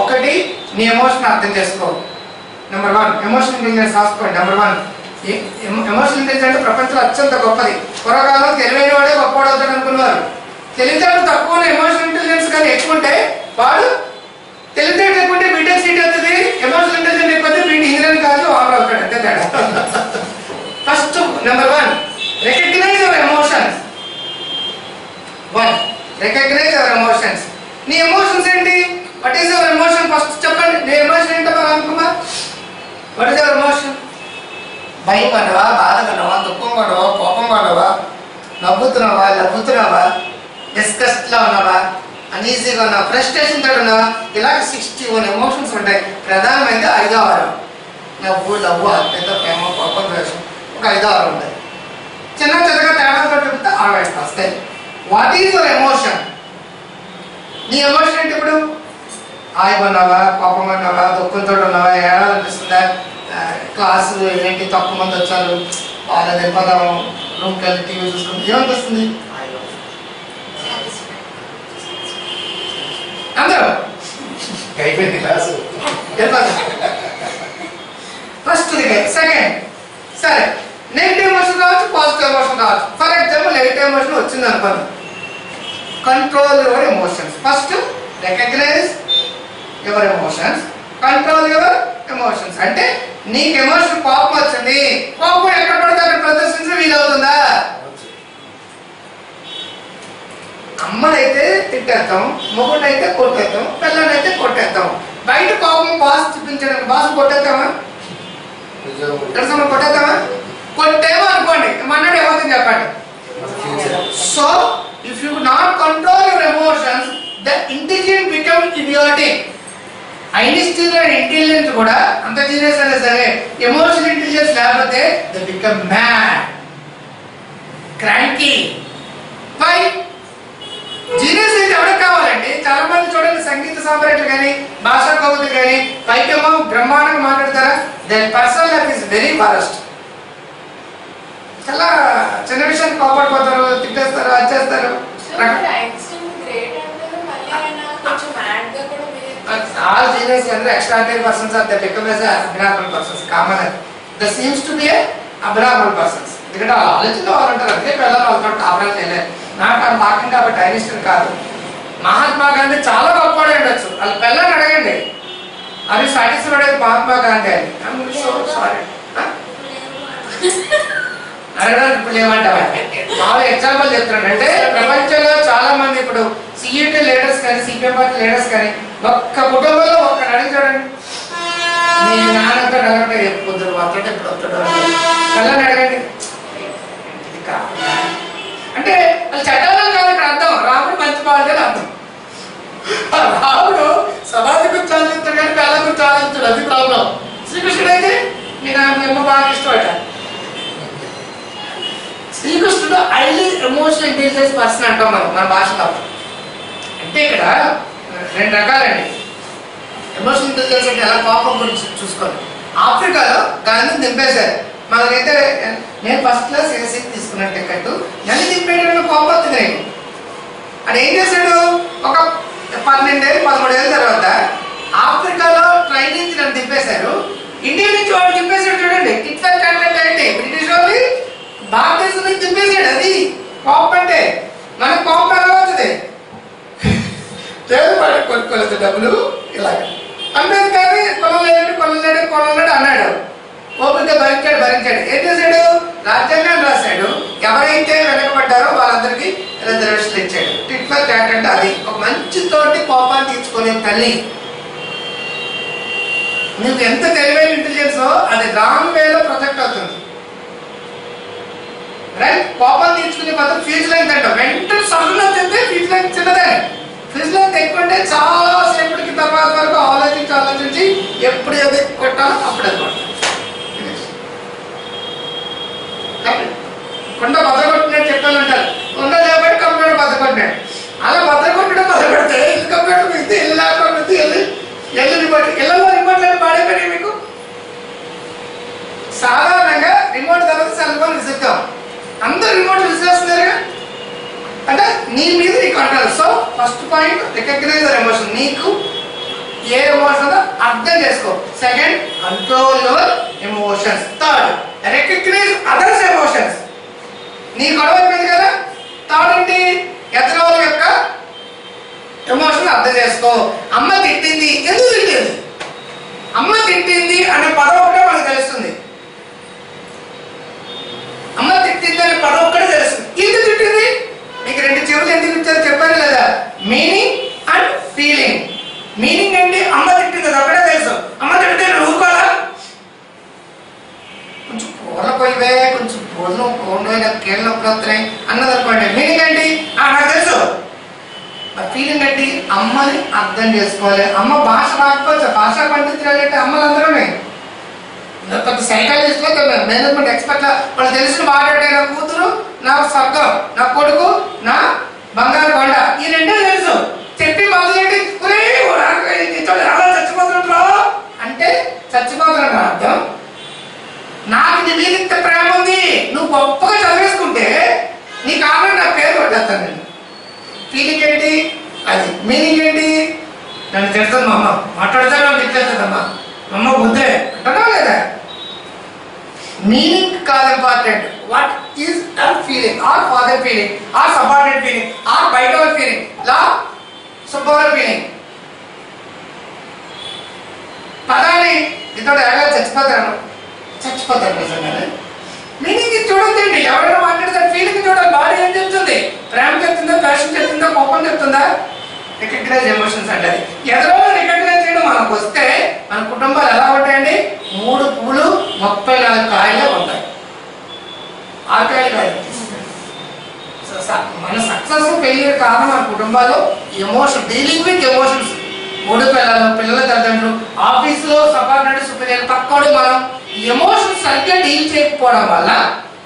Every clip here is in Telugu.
ఒకటి నీ ఎమోషన్ అర్థం చేసుకో. నెంబర్ వన్ ఎమోషన్ ఇంటెలిజెన్స్ రాసుకోండి. నెంబర్ వన్ ఎమోషన్ ఇంటెలిజెన్స్ అంటే ప్రపంచంలో అత్యంత గొప్పది. పూర్వకాలం తెలివైన వాడే గొప్పవాడు అవుతాడు అనుకున్నారు తెలివితేటలు తక్కువ ఎమోషన్ ఇంటెలిజెన్స్ కానీ ఎక్కువ ఉంటే వాడు తెలివితేటలు ఎక్కువ ఉంటే బీటెక్ సీట్ అవుతుంది ఎమోషన్ ఇంటెలిజెన్స్ ఎక్కువ వీటి ఇంజనీరింగ్ కాదు ఆర్డర్ అవుతాడు. అంతే తేడా. First number one recognise our emotions one recognise our emotions నీ ఎమోషన్ ఏంటి what is your emotion first చెప్పండి నీ ఎమోషన్ ఏంటో మరి అనుకుమార్ వాట్ ఈస్ యువర్ ఎమోషన్ భయం కొనవా బాధ పడవా దుఃఖం పడవా కోపం పడవా నవ్వుతున్నావా నవ్వుతున్నావా డిస్కస్ట్లో ఉన్నావా అనీజీగా ఉన్నావా ఫ్రస్ట్రేషన్ ఉన్నావా ఇలాంటి సిక్స్టీ వన్ ఎమోషన్స్ ఉంటాయి ప్రధానమైనది ఐదో వారం నవ్వు లవ్వు అత్యంత ప్రేమ కోపం ద్వేషం ఒక ఐదో వారం ఉంటాయి చిన్న చిన్నగా తేడాతో చెప్తే అరవై వస్తాయి వాట్ ఈజ్ యువర్ ఎమోషన్ నీ ఎమోషన్ ఏంటి ఇప్పుడు హాయిగా ఉన్నావా కోపం ఉన్నావా? దుఃఖంతో ఉన్నావా? ఏడాలనిపిస్తుందా క్లాసు ఏంటి తక్కువ మంది వచ్చారు? వాళ్ళ వెళ్ళిపోదాం రూమ్కి వెళ్ళి టీవీ చూసుకుంటే ఏమనిపిస్తుంది? అందరూ? అయిపోయింది క్లాసు ఫస్ట్ సెకండ్ సరే నెగిటివ్ ఎమోషన్ రావచ్చు పాజిటివ్ ఎమోషన్ రావచ్చు ఫర్ ఎగ్జాంపుల్ నెగిటివ్ ఎమోషన్ వచ్చింది అనుకోండి control your emotions first recognise your emotions control your emotions అంటే నీకు ఎమోషన్ కోపం వచ్చింది. కోపం ఎక్కడ పడితే అక్కడ ప్రదర్శించడం వీలవుతుందా? అమ్మనైతే తిట్టేస్తాం మొగుడైతే కొట్టేస్తాం పిల్లనైతే కొట్టేస్తాం. బయట కోపం బాస్ చూపించడానికి బాస్ కొట్టేస్తామా కొట్టేస్తామా కొట్టేమో అనుకోండి. మన్నాడు ఏమవుతుంది చెప్పండి? So if you not control your emotions the intelligent become idiotic Einstein intelligence కూడా అంత జీనియస్ అయినా సరే. ఎమోషనల్ ఇంటెలిజెన్స్ లేకపోతే ద బికమ్ మ్యాడ్ క్రాంకీ ఫై జీనియస్ అయితే ఎవరికి కావాలండి? చాలా మంది చూడండి సంగీత సామ్రాట్లు కానీ భాషా కవులు కానీ పైకేమో బ్రహ్మాండంగా మాట్లాడతారా? That personal life is very forest చాలా చిన్న విషయాన్ని కోపడిపోతారు తిట్టేస్తారు వచ్చేస్తారు all genius extraordinary persons are are the become as abnormal persons common the seems to be abnormal persons ఎందుకంటే వాళ్ళు ఆలోచన వాళ్ళు ఉంటారు అందుకే పిల్లలు వాళ్ళతో కాపరాలు చేయలేదు నాకు అది మాకం కాబట్టి ఐనిస్టన్ కాదు. మహాత్మా గాంధీ చాలా గొప్పవాడు ఉండొచ్చు. వాళ్ళ పిల్లల్ని అడగండి. అది సాటిస్ఫైడ్ మహాత్మా గాంధీ అని. సో సారీ అడగడానికి ఇప్పుడు ఏమంటావా మామూలు ఎగ్జాంపుల్ చెప్తున్నాను అంటే ప్రపంచంలో చాలా మంది ఇప్పుడు సిఈటి లీడర్స్ కానీ సిపిఎం పార్టీ లీడర్స్ కానీ ఒక్క కుటుంబంలో ఒక్క అడిగి చూడండి. మీ నాన్నంతా అడగండి రేపు పొద్దున వస్తాడు ఎప్పుడు వస్తాడు కళ్ళని అడగండి అంటే వాళ్ళు చట్టాలను కాదు ఇక్కడ అర్థం. రాముడు మంచి బాగుంటే అర్థం రాముడు సమాధి గురించి ఆలోచిస్తాడు కానీ పిల్లల గురించి ఆలోచిస్తాడు అది ప్రాబ్లం. శ్రీకృష్ణుడు అయితే నేను మీ అమ్మ బాగా ఇష్టపడ్డ. శ్రీకృష్ణుడు హైలీ ఎమోషనల్ ఇంటెలిజెన్స్ పర్సన్ అంటాం మనం. మన భాషలో. అంటే ఇక్కడ రెండు రకాలండి. ఎమోషనల్ ఇంటెలిజెన్స్ అంటే ఎలా కోపం గురించి చూసుకోండి ఆఫ్రికాలో దాన్ని దింపేశారు. మనకైతే నేను ఫస్ట్ క్లాస్ ఏసీ తీసుకున్న టికెట్ నన్ను దింపేటప్పుడు కోపం వచ్చింది నేను అది ఏం చేశాడు? ఒక పన్నెండేళ్ళు పదమూడేళ్ళ తర్వాత ఆఫ్రికాలో ట్రైన్ నుంచి నన్ను దింపేశారు. ఇండియా నుంచి వాడు దింపేశాడు చూడండి. టిట్వెల్ కంటెంట్ అంటే బ్రిటిష్ వాళ్ళు భారతదేశం నుంచి దింపేశాడు. అది కోపం అంటే. మనకు కోపం ఎలా కొనుక్కోలేదు డబ్బులు ఇలాగ. కానీ కొనలేడు కొనలేడు కొనలేడు అన్నాడు. ఓపిక భరించాడు భరించాడు. ఏం చేశాడు? రాజ్యాంగం రాశాడు. ఎవరైతే వెనకబడ్డారో వాళ్ళందరికీ రిజర్వేషన్ ఇచ్చాడు. టిట్ ఫర్ ట్యాట్ అంటే అది. ఒక మంచి తోటి కోపాన్ని తీర్చుకునే తల్లి. నువ్వు ఎంత తెలివైన ఇంటెలిజెన్స్ అది రాంగ్ వేలో ప్రొజెక్ట్ అవుతుంది. రైట్ కోపం తీర్చుకునే పద్ధతి ఫీజు లైన్ తింటాం వెంటనే సహనం చెప్తే ఫీజు లైన్ చిన్నదే. ఫీజు లైన్ చాలా సేపటికి తర్వాత వరకు ఆలోచించి ఆలోచించి ఎప్పుడు ఏది కొట్టాలో అప్పుడు అది కొట్టాలి కొండ బద్ద చెప్పాలంటారు. కొండ లేబట్టి కంప్యూటర్ బద్దకొట్టినాడు అలా బద్ద కొట్టడం ఇల్లు కంప్యూటర్ మిగితే ఇల్లు ల్యాప్టాప్ మిగితే ఇల్లు? ఇల్లు రిమోట్. ఇళ్ళలో రిమోట్ లేదు పాడైపోయినాయి మీకు? సాధారణంగా రిమోట్ తర్వాత సెల్ ఫోన్ విసిద్దాం అందరూ రిమోట్ విసిరేస్తున్నారుగా అంటే నీ మీద నీ control so first point recognise emotion నీకు ఏ ఎమోషన్ అర్థం చేసుకో. Second control your emotions third recognise others emotions నీ గొడవ అయిపోయింది కదా? థర్డ్ ఏంటి ఎతరోల యొక్క ఎమోషన్ అర్థం చేసుకో. అమ్మ తిట్టింది. ఎందుకు తిట్టింది? అమ్మ తిట్టింది అనే పదం ఒకటే మనకు తెలుస్తుంది. అమ్మ తిట్టింది అనే పదం ఒక్కటే తెలుస్తుంది. ఎందుకు తిట్టింది? మీకు రెండు ఎందుకు ఇచ్చారు లేదా మీనింగ్ అండ్ ఫీలింగ్ మీనింగ్ ఏంటి? అమ్మ తిట్టింది కదా ఒకటే తెలుసు. అమ్మ తిట్టితే నువ్వుకోవాలా కొంచెం కూర పోయివే కొంచెం భోజనం పోయిన కీళ్ళ నొప్పులు వస్తున్నాయి అన్నది అనుకోండి మీనింగ్ ఏంటి నాకు తెలుసు. ఆ ఫీలింగ్ ఏంటి? అమ్మని అర్థం చేసుకోవాలి. అమ్మ భాష రాకపోతే భాష పండితులు అంటే అమ్మలందరూనే పెద్ద సైకాలజిస్ట్ మేనేజ్మెంట్ ఎక్స్పర్ట్ వాళ్ళు తెలిసిన మాట్లాడే కూతురు నా స్వర్గం నా కొడుకు నా బంగారు కొండ ఈ రెండే తెలుసు. చెప్పి మొదలెట్టి "ఒరేయ్, ఒరేయ్, నీతో అంటే చచ్చిపోతున్న అర్థం నాకు నీ మీద ఇంత ప్రేమ ఉంది. నువ్వు గొప్పగా చదివేసుకుంటే నీ కారణం నా పేరు పడ్డేస్తాను నేను. ఫీలింగ్ ఏంటి? అది మీనింగ్ ఏంటి? నన్ను తిడుతుంది మా అమ్మ మాట్లాడతాను నన్ను మా అమ్మ బుద్ధే అంటున్నావు లేదా మీనింగ్ కాదు important what is our feeling our father feeling our subordinate feeling our బయట ఫీలింగ్ లా సుబ్బవర్ ఫీలింగ్ పదాన్ని ఇతడు ఎలా చచ్చిపోతాను చచ్చిపోతాను నిజంగా మీనింగ్ ఇది చూడొద్దండి ఎవరైనా మాట్లాడితే ఫీలింగ్ చూడాలి బాడీ ఏం చెప్తుంది? ప్రేమ చెప్తుందా ప్యాషన్ చెప్తుందా కోపం చెప్తుందా? రికగ్నైజ్ ఎమోషన్స్ అంటే అది. ఎదరో రికగ్నైజ్ మనకు వస్తే మన కుటుంబాలు ఎలా ఉంటాయండి? మూడు పూలు ముప్పై నాలుగు కాయలే ఉంటాయి. ఆకాయలు కాదు మన సక్సెస్ ఫెయిలియర్ కారణం మన కుటుంబాలు ఎమోషన్ డీలింగ్ విత్ ఎమోషన్స్ మూడు పిల్లలు పిల్లల తల్లిదండ్రులు ఆఫీసులో సబార్డినేట్ సుపీరియర్ పక్కోడు మనం ఎమోషన్స్ సరిగ్గా డీల్ చేయకపోవడం వల్ల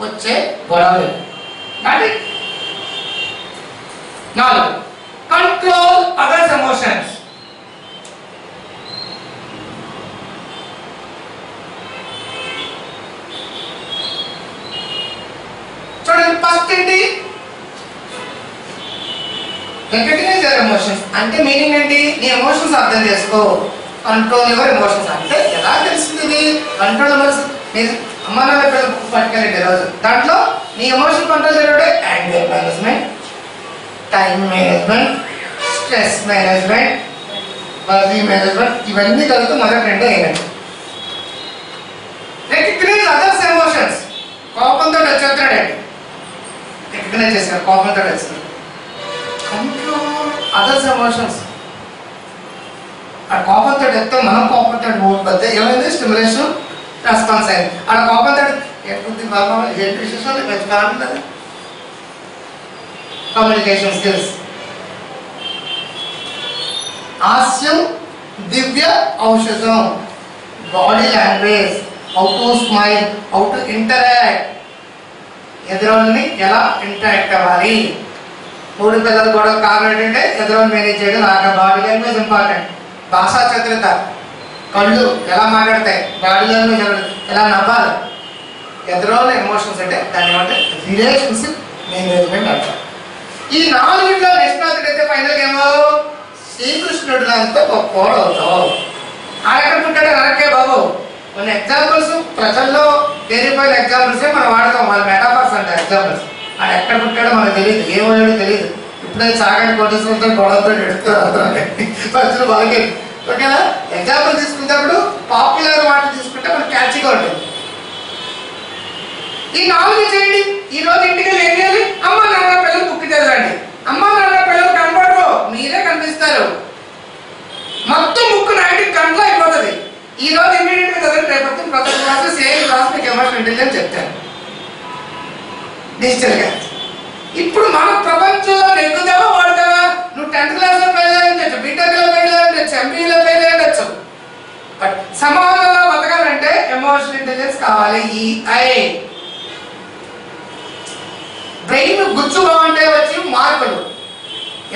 వచ్చే గొడవలు. నాలుగు. కంట్రోల్ అదర్స్ ఎమోషన్స్ చూడండి ఏంటి? రికగ్నైజ్ యువర్ ఎమోషన్స్ అంటే మీనింగ్ ఏంటి? నీ ఎమోషన్స్ అర్థం చేసుకో. కంట్రోల్ యువర్ ఎమోషన్స్ అంటే ఎలా తెలిసింది ఇది? కంట్రోల్ ఎమోషన్స్ మీరు అమ్మ నాన్న పిల్లల బుక్ పట్టుకెళ్ళండి రోజు దాంట్లో నీ emotion control చేయడే anger management time management stress management worry management ఇవన్నీ కలిపి మొదటి రెండే అయినట్టు రికగ్నైజ్ అదర్స్ ఎమోషన్స్ కోపంతో వచ్చేస్తాడండి రికగ్నైజ్ చేశారు కోపంతో వచ్చారు కంట్రోల్ అదర్స్ ఎమోషన్స్ ఆ కోపంతో ఎత్తే మనం కోపంతో పోతే ఏమైంది స్టిమ్యులేషన్ రెస్పాన్స్ అయింది ఆ కోపంతో ఎప్పుడు బాబా ఏంటి విశేషాలు మంచి బాగుంటుంది కమ్యూనికేషన్ స్కిల్స్ హాస్యం దివ్య ఔషధం body language how to smile how to interact ఎదురోల్ని ఎలా ఇంటరాక్ట్ అవ్వాలి? మూడు పిల్లలు కూడా కారణం ఏంటంటే ఎదురోని మేనేజ్ చేయడం నాకు బాడీ లాంగ్వేజ్ ఇంపార్టెంట్ భాషా చతురత. కళ్ళు ఎలా మాట్లాడతాయి? బాడీ లాంగ్వేజ్ ఎలా- నవ్వాలి? ఎదురోళ్ళ ఎమోషన్స్ అంటే దాన్ని ఏమంటే రిలేషన్షిప్ మేనేజ్మెంట్ అంటారు. ఈ నాలుగులో నిష్ణాతుడు అయితే ఫైనల్ ఏమో? శ్రీకృష్ణుడు దాంతో గొప్పవాడు అవుతావు ఆయన పుట్టాడు వెనక్కే బాబు. కొన్ని ఎగ్జాంపుల్స్ ప్రజల్లో పేరిపోయిన ఎగ్జాంపుల్సే మనం వాడతాం. వాళ్ళ మెటాఫర్స్ అంటే ఎగ్జాంపుల్స్ అది ఎక్కడ పుట్టాడో మనకు తెలియదు. ఏమయ్యాడో తెలియదు. ఇప్పుడే సాగండి కొట్టేసుకుంటే గొడవతో ఎడుతారు ప్రజలు వాళ్ళకి ఓకేనా? ఎగ్జాంపుల్ తీసుకునేటప్పుడు పాపులర్ మాట తీసుకుంటే మనకి క్యాచ్గా ఉంటుంది. ఈ నాలుగు చేయండి. ఈ రోజు ఇంటికి వెళ్ళి ఏం చేయాలి? అమ్మ నాన్న పిల్లలు బుక్ చదవండి. అమ్మ నాన్న పిల్లలు కనపడరు మీరే కనిపిస్తారు. మొత్తం ముక్కు నైన్టీ కంట్లో అయిపోతుంది. ఈ రోజు ఇమీడియట్గా చదివిన రేపు ప్రతి క్లాస్ సేమ్ క్లాస్ మీకు ఎమోషన్ ఇంటెలిజెన్స్ చెప్తాను డిజిటల్గా. ఇప్పుడు మన ప్రపంచంలో నెగ్గుతావా వాడతావా? నువ్వు టెన్త్ క్లాస్లో ఫెయిల్ అయ్యొచ్చు బీటెక్లో ఫెయిల్ అయ్యొచ్చు ఎంపీలో ఫెయిల్ అయ్యొచ్చు బట్ సమాజంలో బతకాలంటే ఎమోషనల్ ఇంటెలిజెన్స్ కావాలి. ఈ ఐ బ్రెయిన్ గుచ్చు బాగుంటే వచ్చి మార్పులు.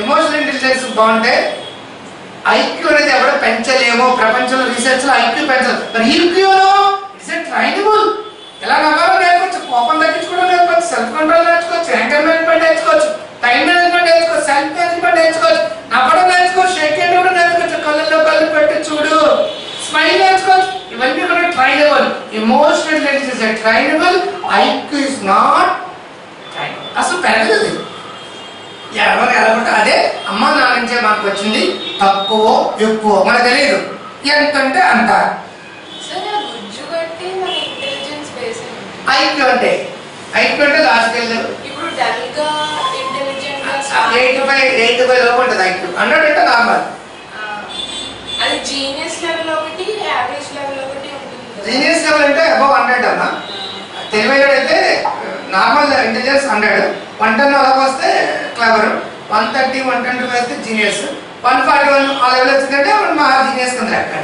ఎమోషనల్ ఇంటెలిజెన్స్ బాగుంటే ఐక్యూ అనేది ఎవరు పెంచలేమో. ప్రపంచంలో రీసెర్చ్లో ఐక్యూ పెంచలేదు. మరి ఎలా నవ్వాలో నేర్చుకోవచ్చు కోపం తగ్గించుకోవడం నేర్చుకోవచ్చు సెల్ఫ్ కంట్రోల్ నేర్చుకోవచ్చు. యాంగర్ మేనేజ్మెంట్ నేర్చుకోవచ్చు. టైం మేనేజ్మెంట్ నేర్చుకోవచ్చు సెల్ఫ్ మేనేజ్మెంట్ నేర్చుకోవచ్చు. నవ్వడం నేర్చుకోవచ్చు షేక్ హ్యాండ్ కూడా నేర్చుకోవచ్చు. కళ్ళల్లో కళ్ళు పెట్టి చూడు. స్మైల్ నేర్చుకోవచ్చు. ఇవన్నీ కూడా trainable emotional intelligence is trainable IQ is not అసలు పెరగదు మనకు వచ్చింది? తక్కువ ఎక్కువ? మనకు తెలియదు ఎంతంటే బేస్ ఐక్యూ అంటే? ఐక్యూ అంటే last eighty five eighty five లోపు ఉంటుంది ఐక్యూ. హండ్రెడ్ అంటే నార్మల్. జీనియస్ లెవెల్ ఒకటి యావరేజ్ లెవెల్ ఒకటి. జీనియస్ లెవెల్ అంటే అబౌవ్ హండ్రెడ్ అమ్మా తెలివైనడు అయితే normal intelligence hundred one ten అలా వస్తే clever one thirty one twenty five అయితే జీనియస్ వన్ ఫార్టీ వన్ ఆ లెవెల్ వచ్చిందంటే వాడు మా జీనియస్ కింద లెక్క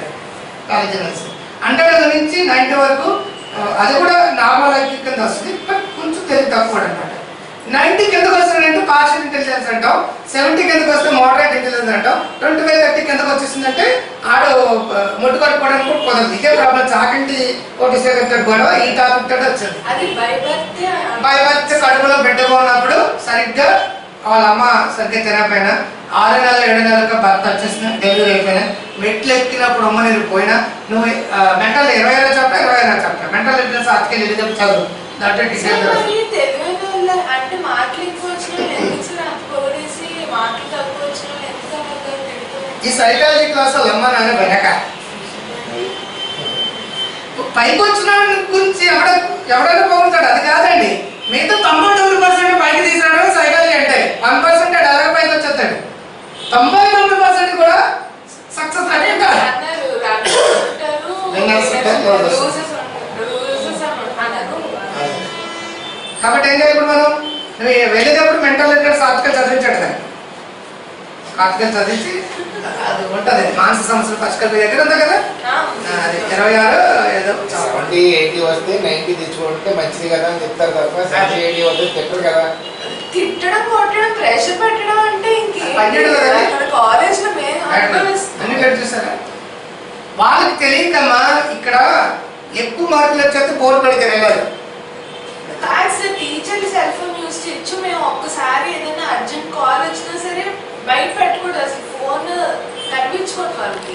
కాలేజ్ హండ్రెడ్ నుంచి. నైంటీ వరకు అది కూడా నార్మల్ ఐక్యూ కింద వస్తుంది బట్ కొంచెం తెలివి తక్కువ అనమాట నైన్టీ కిందకు వస్తున్నాడంటే పార్షియల్ ఇంటెలిజెన్స్ అంటాం. సెవెంటీ కిందకు వస్తే మోడరేట్ ఇంటెలిజెన్స్ అంటాం. ట్వంటీ ఫైవ్ థర్టీ కిందకు వచ్చేసిందంటే ఆడు ఆ, ముట్టు కట్టుకోవడానికి కూడా కుదరదు. ఇదే ప్రాబ్లం చాకంటి కోటి సేకరించాడు గొడవ ఈ టాపిక్ తోటి వచ్చింది. అది భయపడితే భయభక్తి కడుపులో బిడ్డగా ఉన్నప్పుడు సరిగ్గా వాళ్ళ అమ్మ సరిగ్గా తినకపోయినా ఆరు నెలలు ఏడు నెలలుగా భర్త వచ్చేసిన డెలివరీ అయిపోయినా మెట్లు ఎక్కినప్పుడు అమ్మ నేను పోయినా నువ్వు మెంటల్ ఇరవై ఐదో చాప్టర్ ఇరవై ఐదో చాప్టర్ మెంటల్ ఆర్టికల్ ఇది చెప్పి చదువు. దాంట్లో వాళ్ళ వాళ్ళు వాళ్ళు తిడుతున్నారు? ఈ సైకాలజీ క్లాస్ అమ్మ నాన్న వెనక. పైకి వచ్చిన గురించి ఎవడ ఎవడైనా పోగుతాడు అది కాదండి. మిగతా తొంభై తొమ్మిది పర్సెంట్ పైకి తీసుకురావడం సైకాలజీ అంటే. వన్ పర్సెంట్ పైకి వచ్చేస్తాడు. తొంభై తొమ్మిది పర్సెంట్ కూడా సక్సెస్. కాబట్టి ఏం చేయాలి ఇప్పుడు మనం? వెళ్ళేటప్పుడు మెంటల్ లిటరస్ ఆర్టికల్ చదివించాడు దాన్ని ఆర్టికల్ చదివించి ఉంటుంది మానసిక సమస్యలు పరిష్కరి దగ్గర ఉందా కదా? అది ఇరవై ఆరు ఏదో. సెవెంటీ ఎయిటీ వస్తే నైన్టీ తెచ్చుకుంటే మంచిది కదా అని చెప్తారు తప్ప సెవెంటీ ఎయిటీ వస్తే తిట్టరు కదా. తిట్టడం కొట్టడం ప్రెషర్ పెట్టడం అంటే అన్ని కట్ వాళ్ళకి తెలియదమ్మా ఇక్కడ ఎక్కువ మార్కులు వచ్చేస్తే బోర్ పడితే వాళ్ళు సెల్ ఫోన్ యూస్ చేయొచ్చు. మేము ఒక్కసారి ఏదైనా అర్జెంట్ కాల్ వచ్చినా సరే బయట పెట్టకూడదు. అసలు ఫోన్ తగ్గించుకోండి వాళ్ళకి